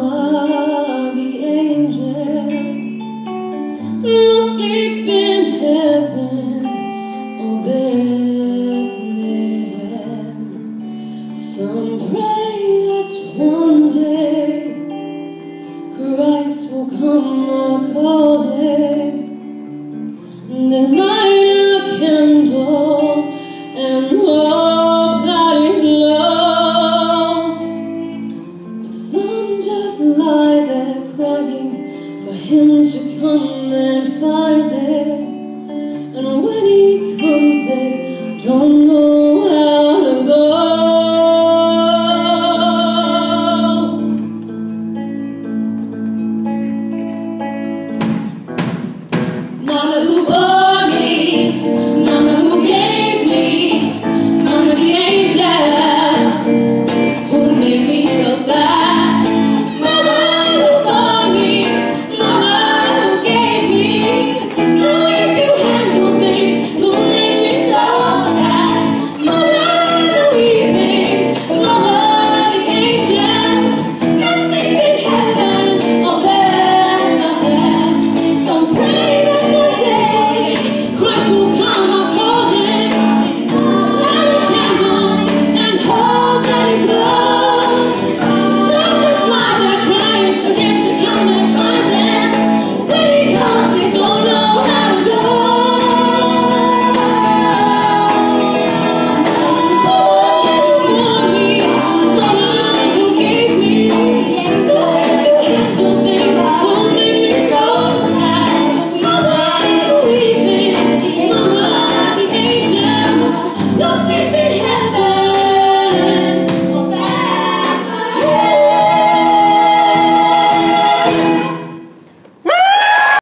are the angels no sleep in heaven, oh Bethlehem. Some pray that one day Christ will come a. lie there crying for him to come